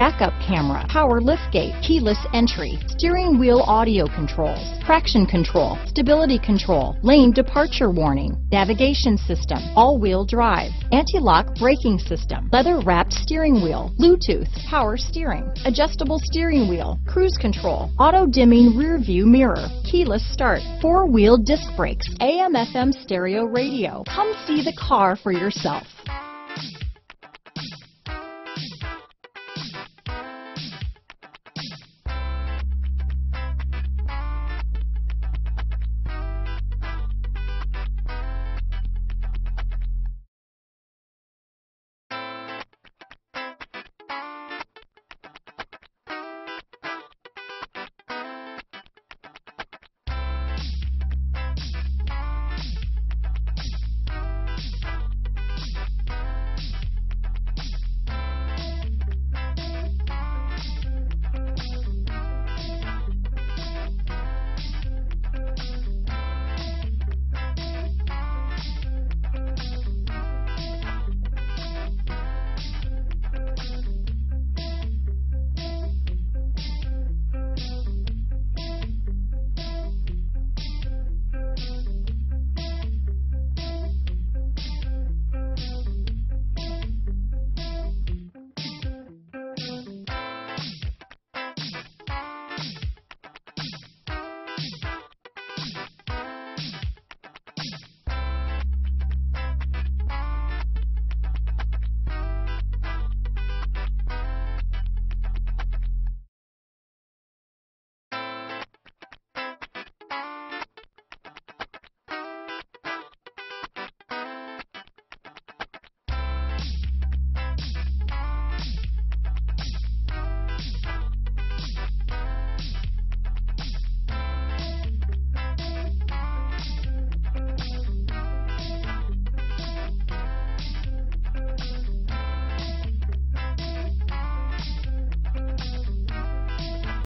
backup camera, power liftgate, keyless entry, steering wheel audio controls, traction control, stability control, lane departure warning, navigation system, all-wheel drive, anti-lock braking system, leather-wrapped steering wheel, Bluetooth, power steering, adjustable steering wheel, cruise control, auto-dimming rear view mirror, keyless start, four-wheel disc brakes, AM FM stereo radio. Come see the car for yourself.